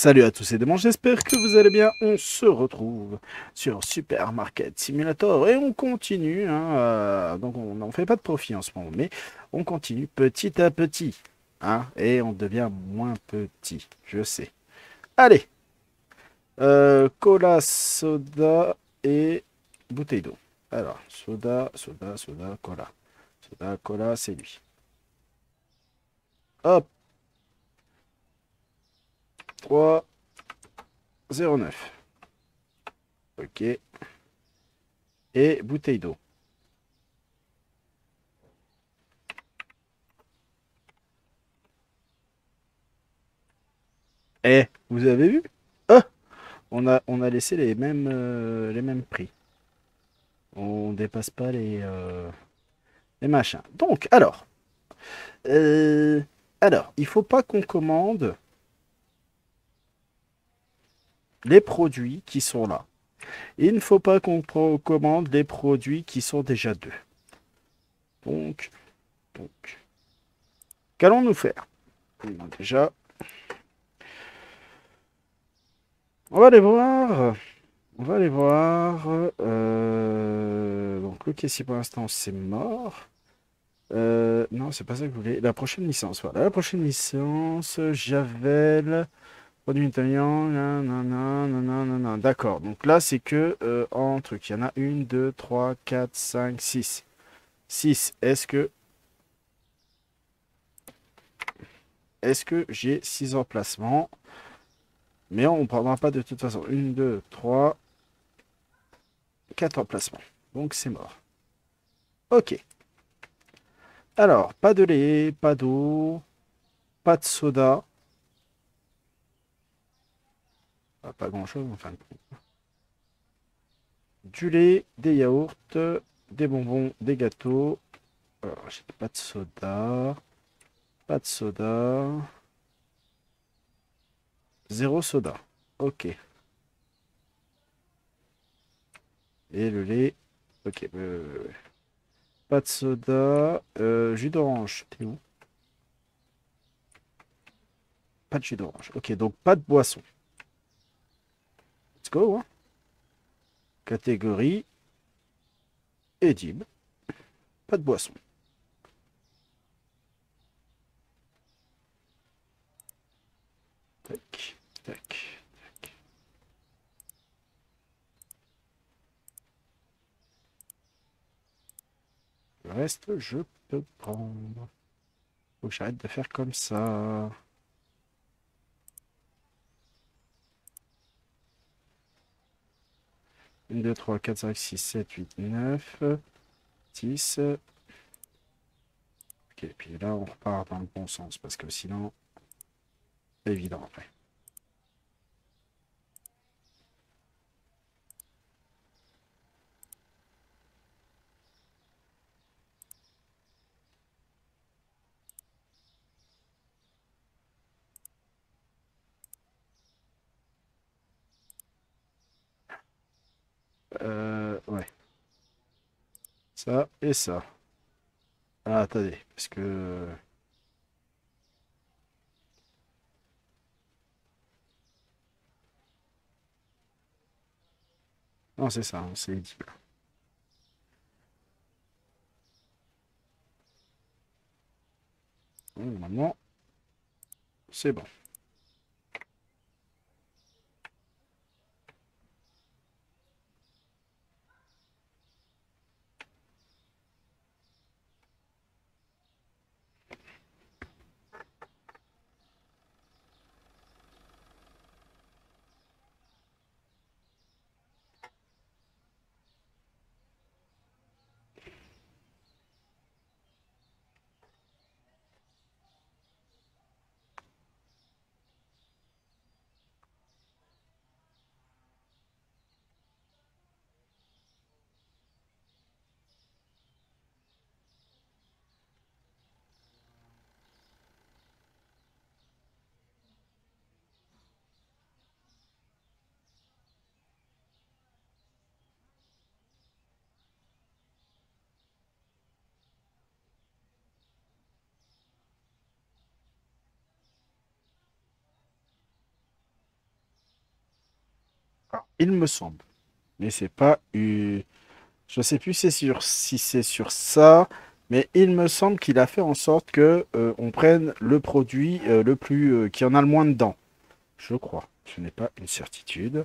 Salut à tous et demande, j'espère que vous allez bien. On se retrouve sur Supermarket Simulator et on continue. Hein, euh, donc on n'en fait pas de profit en ce moment, mais on continue petit à petit. Hein, et on devient moins petit, je sais. Allez euh, Cola, soda et bouteille d'eau. Alors, soda, soda, soda, cola. Soda, cola, c'est lui. Hop 3, 0,9. Ok. Et bouteille d'eau. Eh, vous avez vu? Ah on a, on a laissé les mêmes, euh, les mêmes prix. On dépasse pas les, euh, les machins. Donc, alors. Euh, alors, il faut pas qu'on commande les produits qui sont là. Il ne faut pas qu'on commande les produits qui sont déjà deux. Donc, donc qu'allons-nous faire? Déjà, on va aller voir. On va aller voir. Euh, donc, le caissier pour l'instant, c'est mort. Euh, non, c'est pas ça que vous voulez. La prochaine licence, voilà. La prochaine licence, Javel. Produit italien, nanana, D'accord. Donc là, c'est que euh, en truc. Il y en a une, deux, trois, quatre, cinq, six. Six. Est-ce que. Est-ce que j'ai six emplacements? Mais on ne prendra pas de toute façon. Une, deux, trois, quatre emplacements. Donc c'est mort. Ok. Alors, pas de lait, pas d'eau, pas de soda. Pas, grand chose en fin. Du lait, des yaourts, des bonbons, des gâteaux. Pas de soda. Pas de soda. Zéro soda. Ok. Et le lait. Ok. Euh, pas de soda. Euh, jus d'orange. Où? Pas de jus d'orange. Ok, donc pas de boisson go. Hein. Catégorie édible. Pas de boisson. Tac, tac, tac. Le reste, je peux prendre. Faut que j'arrête de faire comme ça. 1, 2, 3, 4, 5, 6, 7, 8, 9, 10. Ok, puis là, on repart dans le bon sens, parce que sinon, c'est évident après. Euh, ouais. Ça et ça. Ah, attendez, parce que... Non, c'est ça, c'est édible. Normalement, c'est bon. Il me semble. Mais c'est pas eu. Je sais plus sur... si c'est sur ça, mais il me semble qu'il a fait en sorte que euh, on prenne le produit euh, le plus euh, qui en a le moins dedans. Je crois. Ce n'est pas une certitude.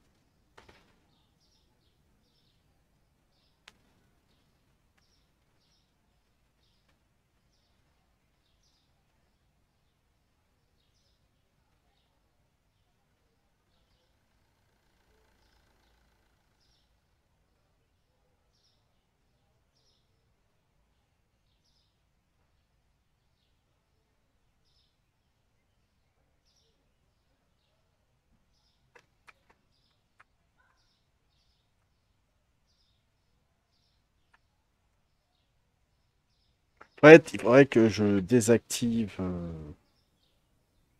Ouais, il faudrait que je désactive euh,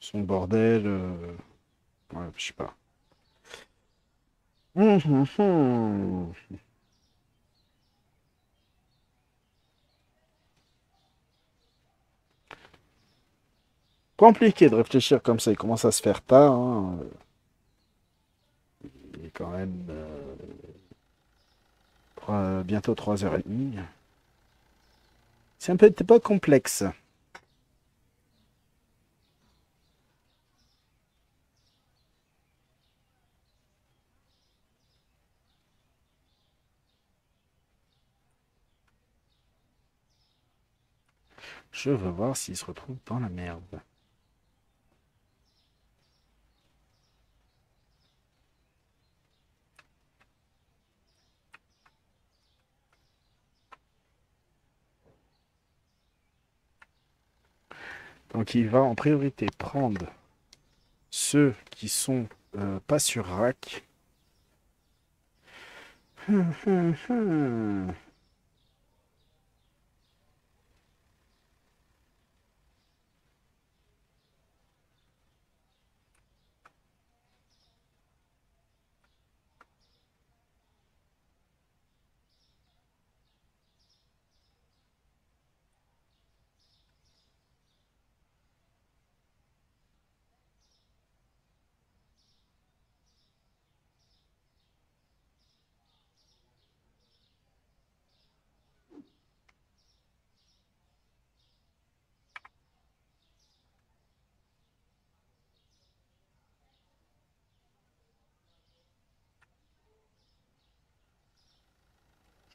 son bordel. euh, Ouais, je sais pas. Compliqué de réfléchir comme ça. Il commence à se faire tard. hein. Il est quand même euh, bientôt 3h30. C'est un peu pas complexe. Je veux voir s'il se retrouve dans la merde. Donc il va en priorité prendre ceux qui sont euh, pas sur rack.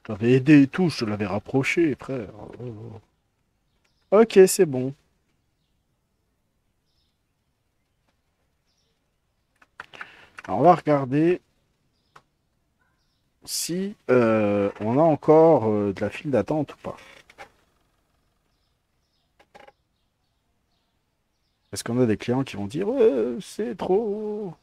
T'avais aidé et tout, je l'avais rapproché, frère. Oh. Ok, c'est bon. Alors, on va regarder si euh, on a encore euh, de la file d'attente ou pas. Est-ce qu'on a des clients qui vont dire c'est trop.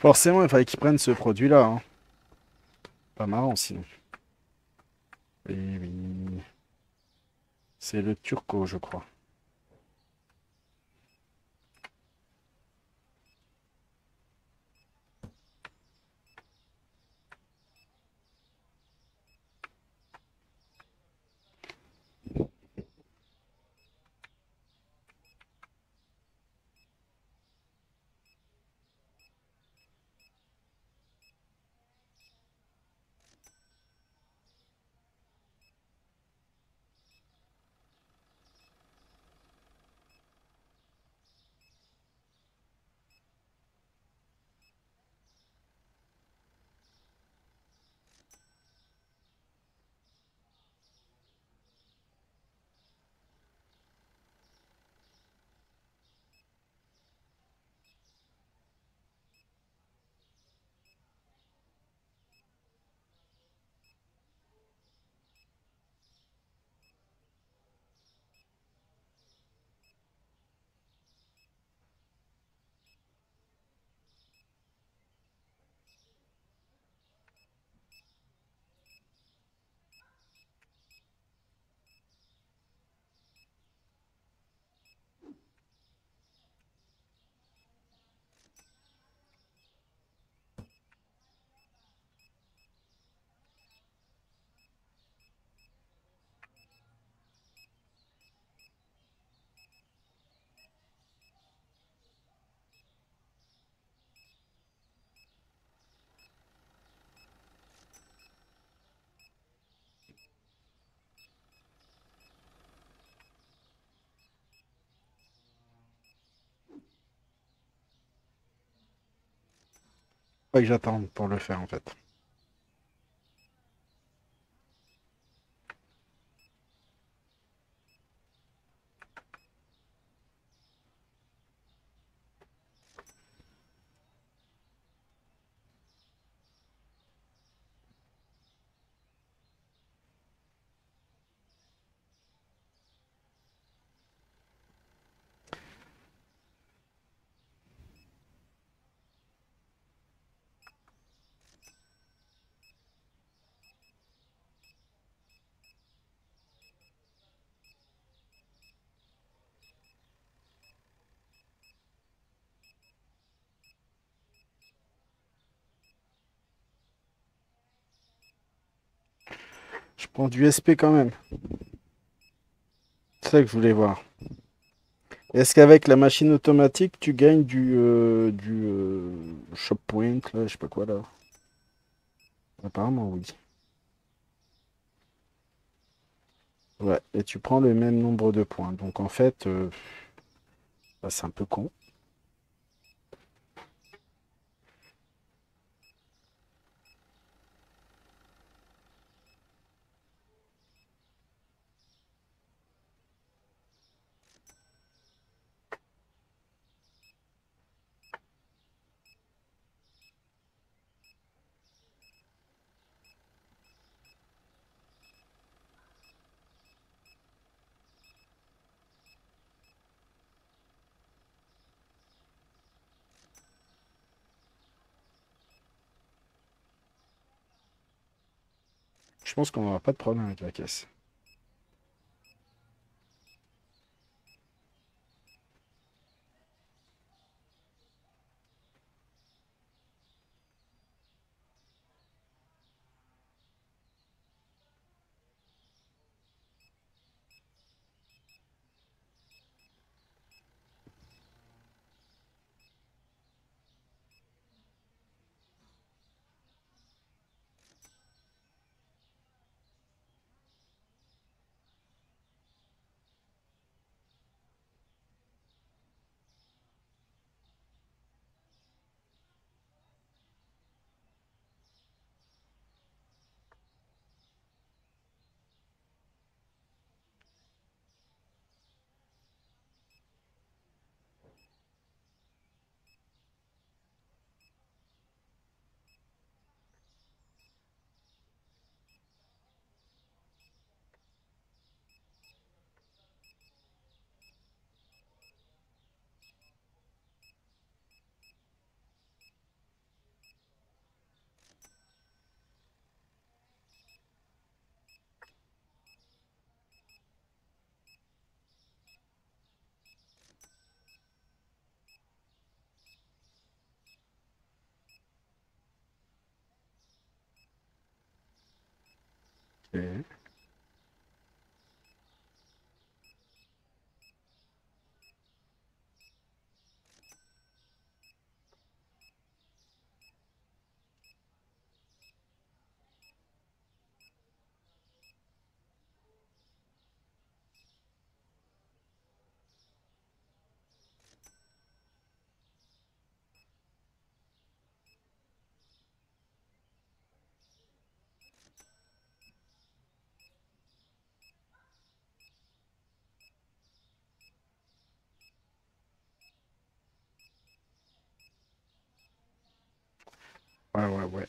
Forcément, il fallait qu'ils prennent ce produit-là. hein. Pas marrant sinon. Oui, oui. C'est le turco, je crois. Pas que j'attende pour le faire en fait. Prends du SP quand même. C'est ça que je voulais voir. Est-ce qu'avec la machine automatique, tu gagnes du, euh, du euh, shop point, là, je sais pas quoi là? Apparemment oui. Ouais, et tu prends le même nombre de points. Donc en fait, euh, bah, c'est un peu con. Je pense qu'on n'aura pas de problème avec la caisse. Ok. Ouais, ouais, ouais.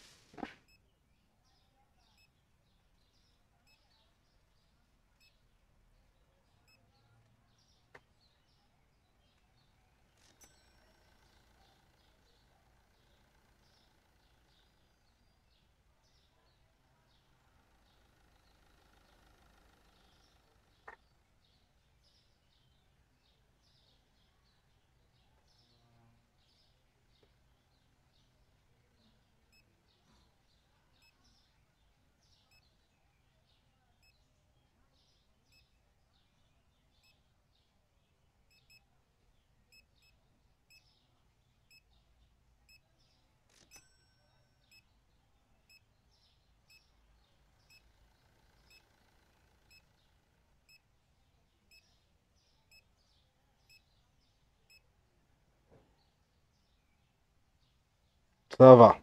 Ça va.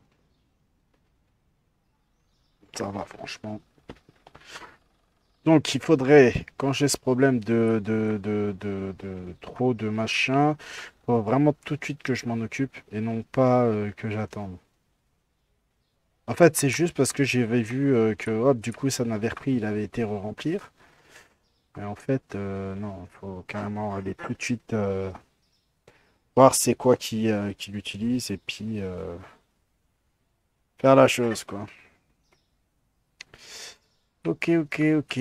Ça va, franchement. Donc, il faudrait, quand j'ai ce problème de, trop de machin, vraiment tout de suite que je m'en occupe et non pas euh, que j'attende. En fait, c'est juste parce que j'avais vu euh, que, hop, du coup, ça n'avait repris, il avait été re-remplir. Mais en fait, euh, non, il faut carrément aller tout de suite voir c'est quoi qui, qui l'utilise et puis euh, faire la chose, quoi. Ok, ok, ok.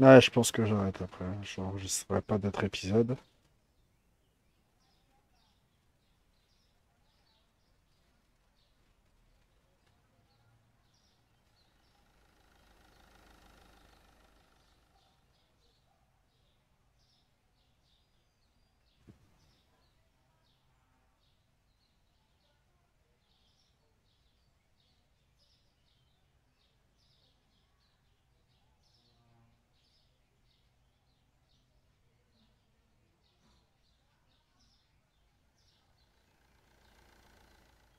Ouais, je pense que j'arrête après. Je n'enregistrerai pas d'autres épisodes.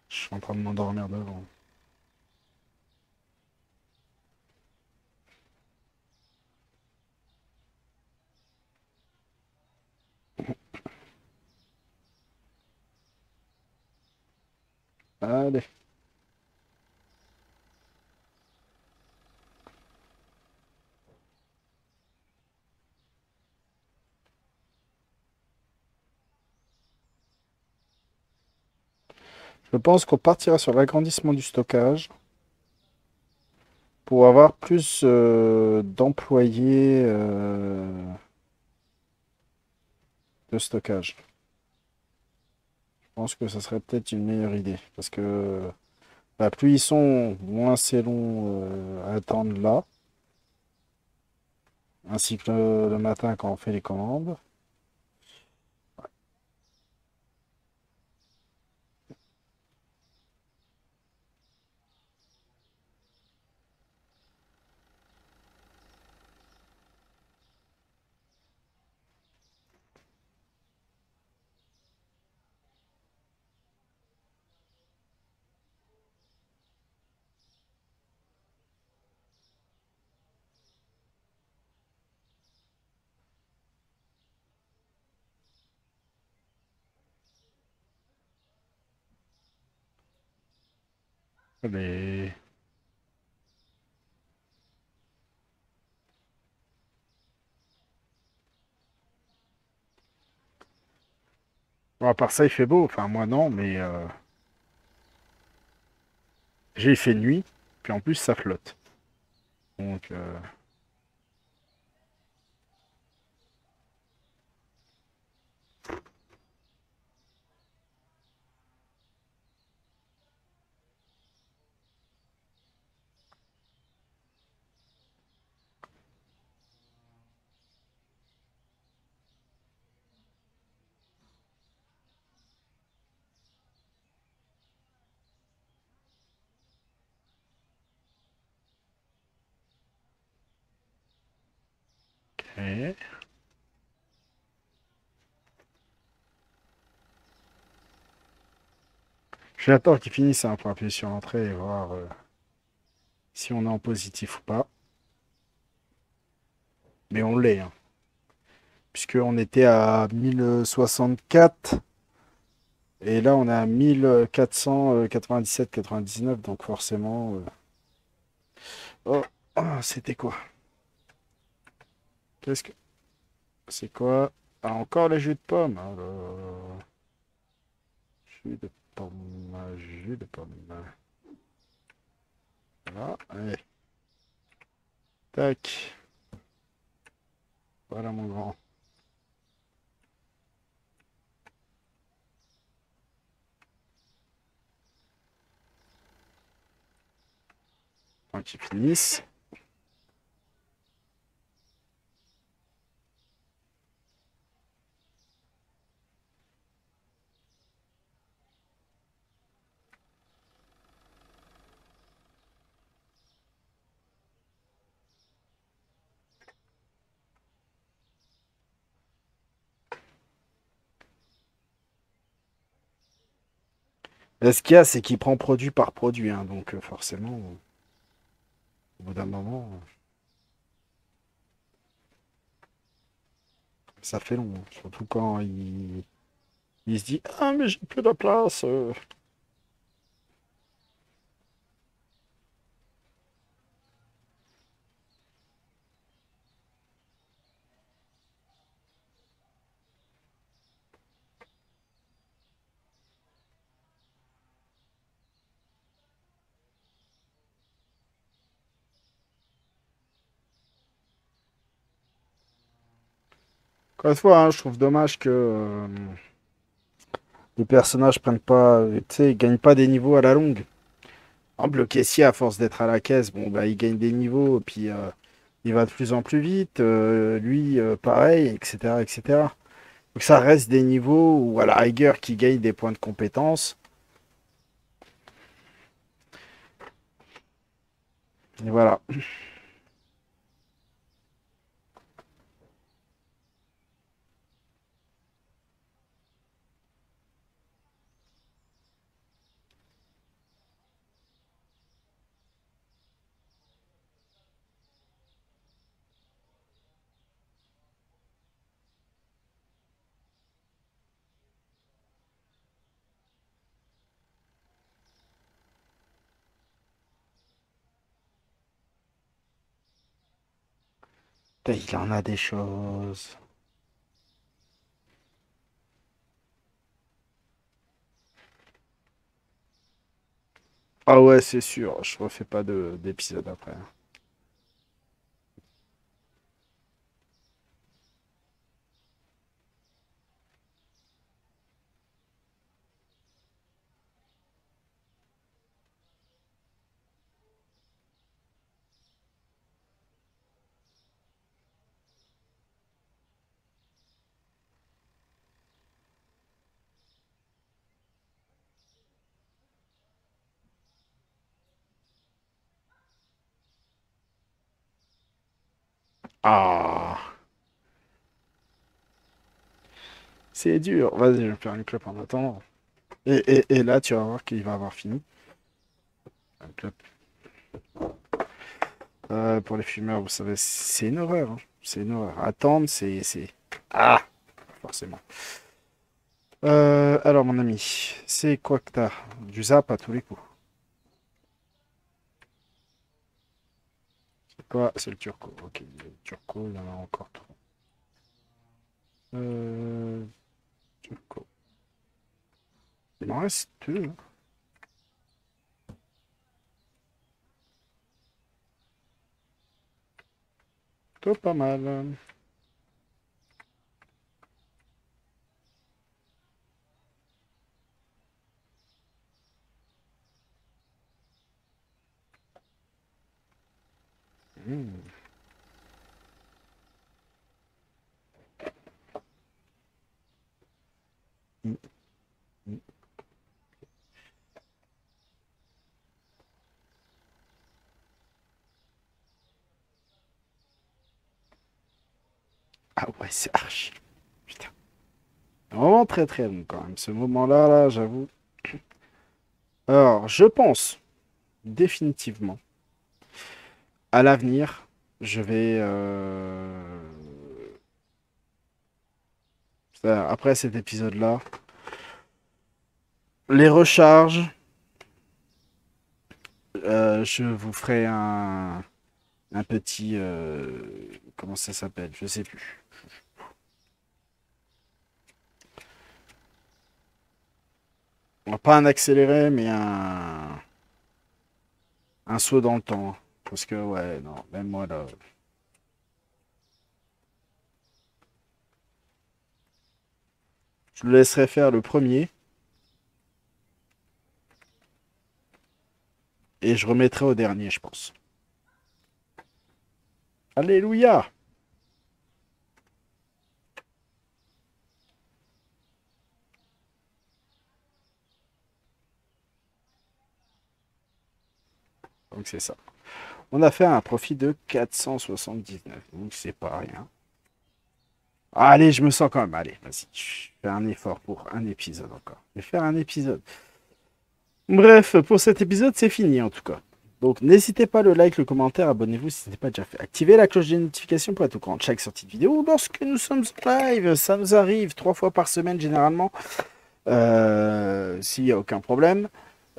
Je suis en train de m'endormir devant. Allez. Je pense qu'on partira sur l'agrandissement du stockage pour avoir plus euh, d'employés euh, de stockage. Je pense que ça serait peut-être une meilleure idée parce que bah, plus ils sont, moins c'est long euh, à attendre là, ainsi que le matin quand on fait les commandes. Mais bon, à part ça, il fait beau. Enfin, moi non, mais euh, j'ai fait nuit, puis en plus ça flotte. Donc, euh, ok. J'attends qu'il finisse hein, pour appuyer sur l'entrée et voir euh, si on est en positif ou pas. Mais on l'est, hein, puisqu'on était à 1064 et là on est à 1497-99, donc forcément... euh, Oh, ah, c'était quoi? Qu'est-ce que... C'est quoi? Ah, encore les jus de pommes. Alors... Hein, jus de pommes, jus de pommes. Voilà, allez. Tac. Voilà mon grand. Tant qu'ils finissent. Ce qu'il y a, c'est qu'il prend produit par produit, hein, donc euh, forcément, au bout d'un moment, ça fait long. Hein. Surtout quand il, il se dit Ah, mais j'ai plus de place. Encore une fois, hein, je trouve dommage que euh, les personnages prennent pas, tu sais, gagnent pas des niveaux à la longue. En le caissier, à force d'être à la caisse, bon, bah, il gagne des niveaux, et puis euh, il va de plus en plus vite. Euh, lui, pareil, etc., etc. Donc ça reste des niveaux où, à la rigueur, qui gagne des points de compétence. Et voilà. Il en a des choses. Ah ouais, c'est sûr, je refais pas d'épisode après. Ah. C'est dur. Vas-y, je vais faire une clope en attendant. Et, et, là, tu vas voir qu'il va avoir fini. Une clope. Euh, pour les fumeurs, vous savez, c'est une horreur. Hein. C'est une horreur. Attendre, c'est... Ah Forcément. Euh, alors, mon ami, c'est quoi que t'as Du zap à tous les coups? C'est le turco. Ok, le turco, il y en a encore trop. Euh... Turco. Il en reste deux. Hein. Pas mal. Ah ouais, c'est archi. Putain. Vraiment très très long quand même. Ce moment-là, là, j'avoue. Alors, je pense définitivement à l'avenir, je vais... Euh, après cet épisode-là, les recharges, euh, je vous ferai un, un petit... Euh, comment ça s'appelle Je sais plus. Pas un accéléré, mais un... Un saut dans le temps. Parce que, ouais, non, même moi, là... Je le laisserai faire le premier. Et je remettrai au dernier, je pense. Alléluia. Donc c'est ça. On a fait un profit de 479. Donc c'est pas rien. Allez, je me sens quand même. Allez, vas-y. Je fais un effort pour un épisode encore. Je vais faire un épisode. Bref, pour cet épisode, c'est fini en tout cas. Donc n'hésitez pas le like, le commentaire, abonnez-vous si ce n'est pas déjà fait. Activez la cloche de notification pour être au courant de chaque sortie de vidéo. Lorsque nous sommes live, ça nous arrive trois fois par semaine généralement. Euh, s'il n'y a aucun problème.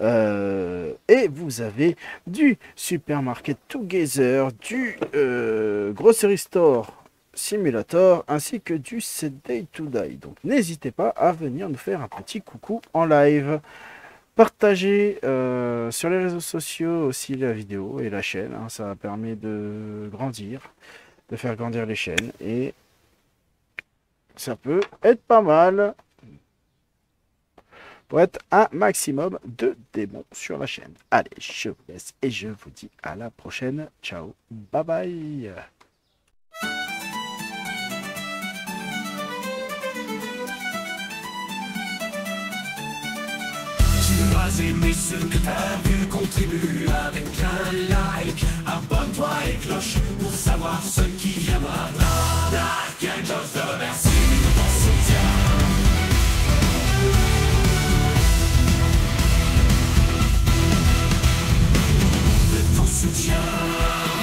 Euh, et vous avez du Supermarket Together, du euh, Grocery Store Simulator, ainsi que du Set Day to Die. Donc n'hésitez pas à venir nous faire un petit coucou en live. Partagez euh, sur les réseaux sociaux aussi la vidéo et la chaîne. Hein. ça permet de grandir, de faire grandir les chaînes. Et ça peut être pas mal pour être un maximum de démons sur la chaîne. Allez, je vous laisse et je vous dis à la prochaine. Ciao, bye bye. Aimé ce que t'as vu, contribue avec un like. Abonne-toi et cloche pour savoir ce qui viendra. Dark Angels de merci. Sunshine.